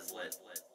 was lit.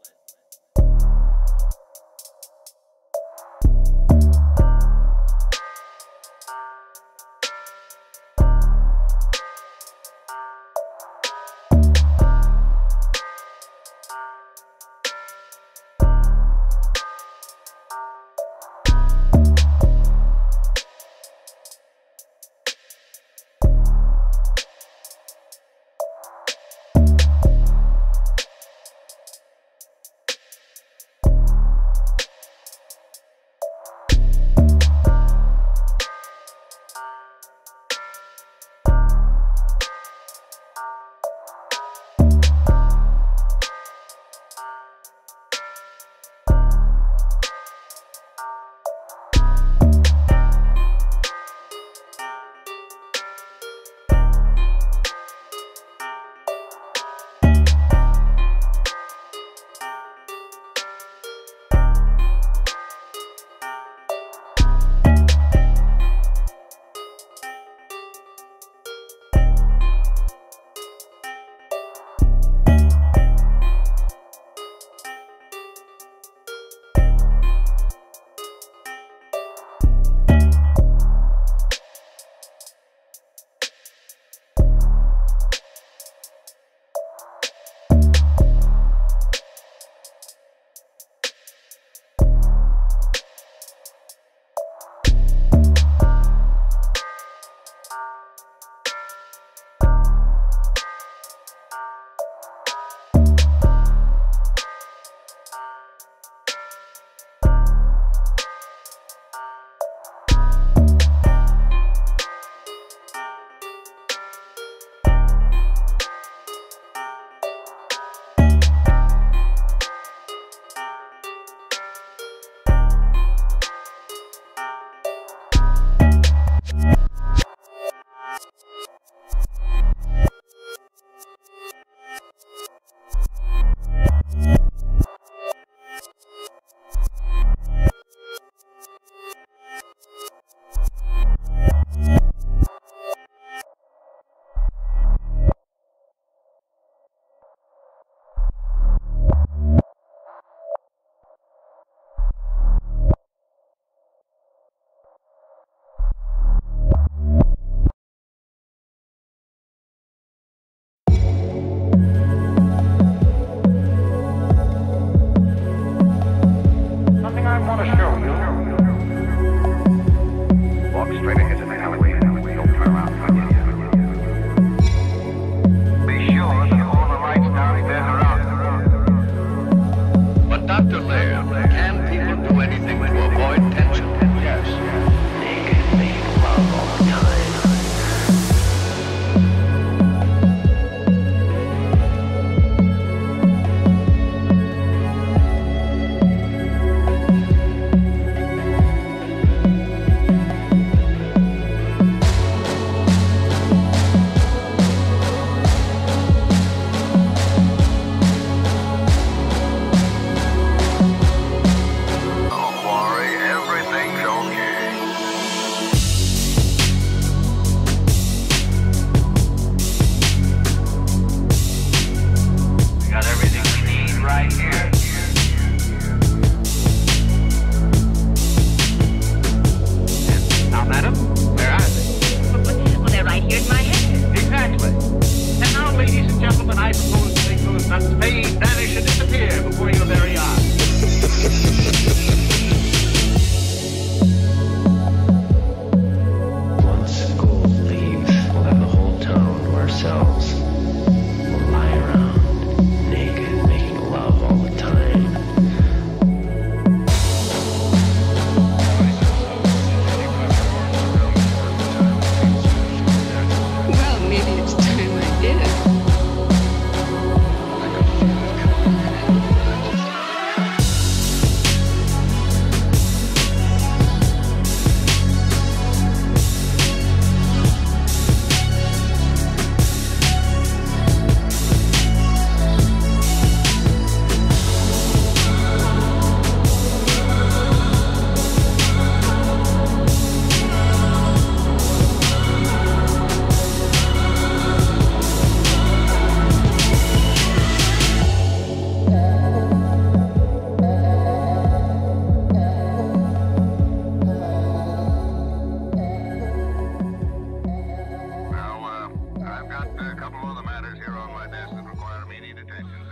Não. não. attention.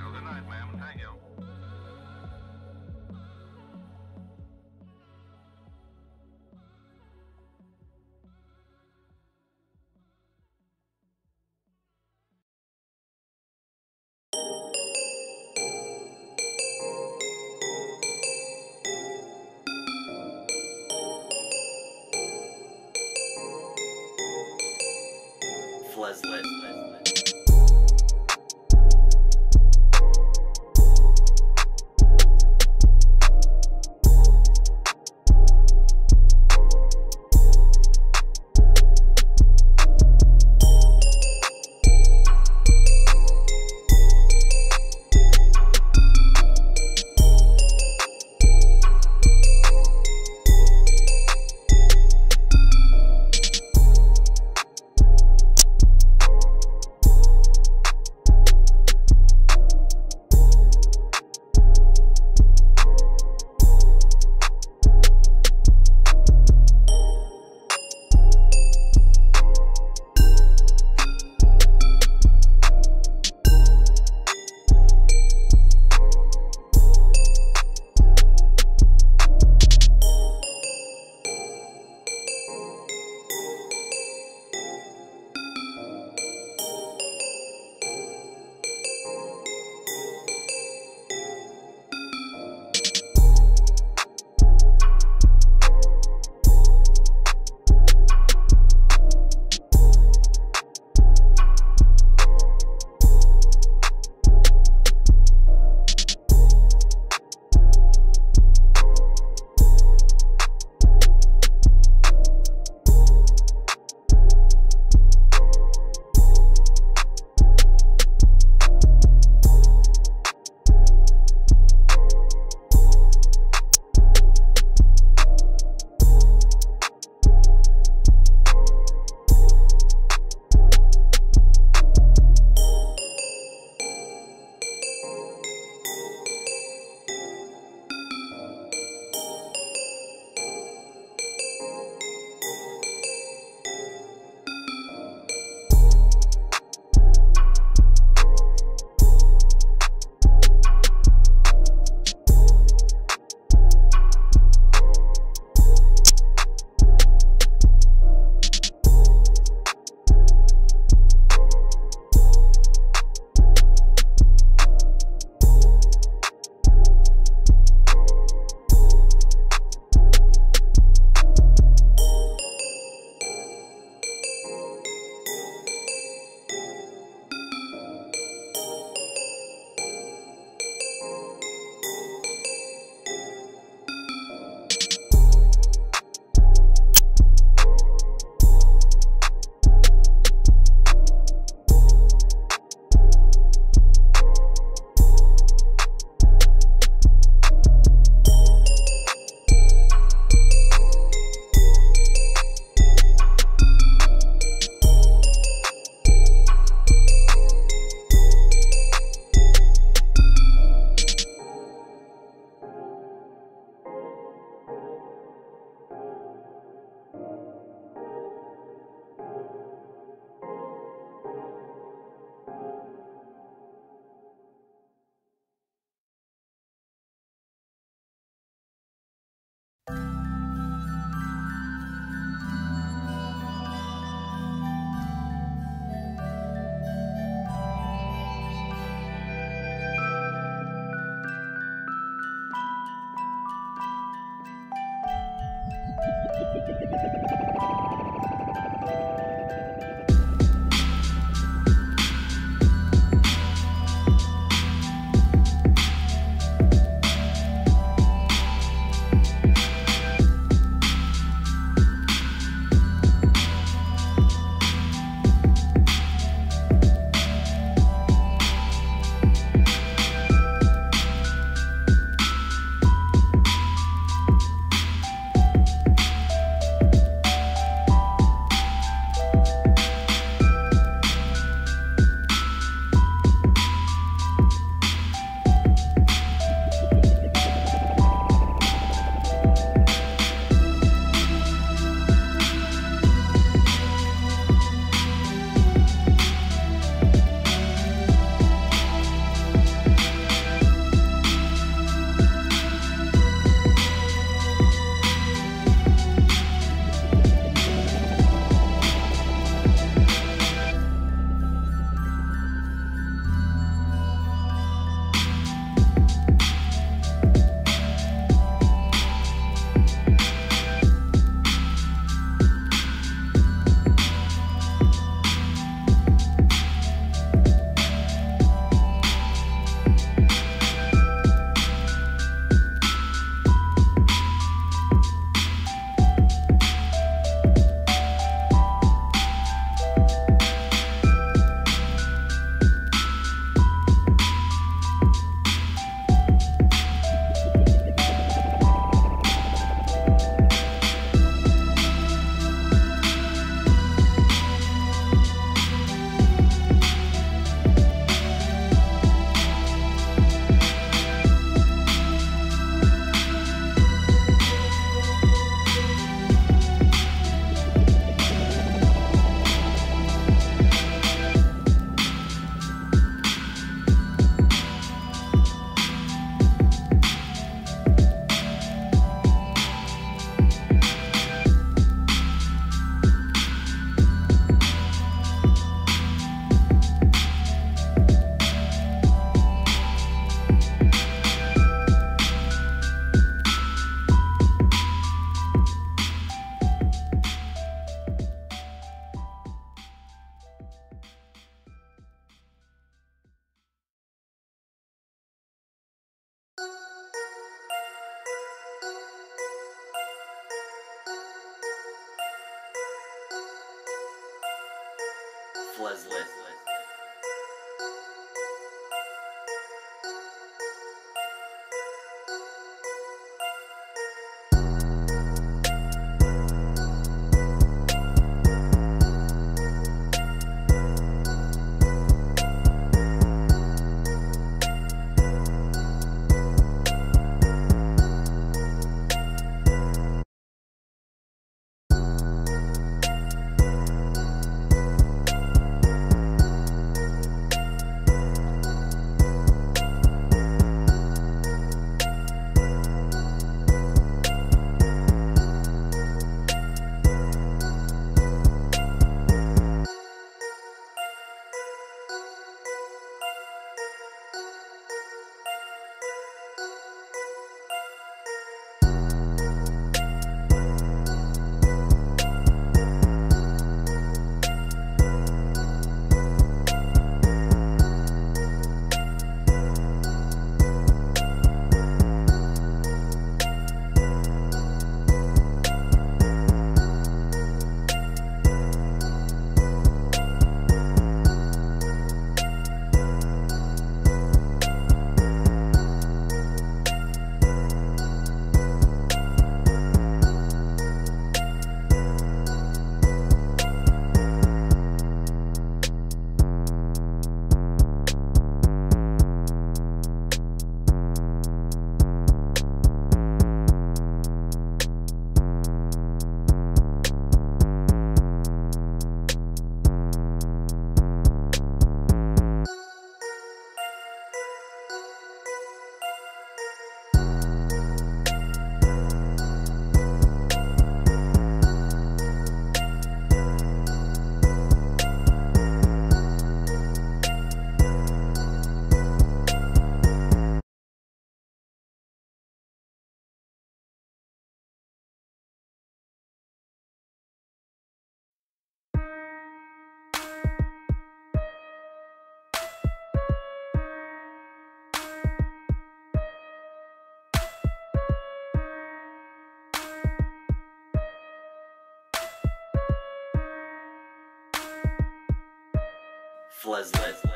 Fleslet.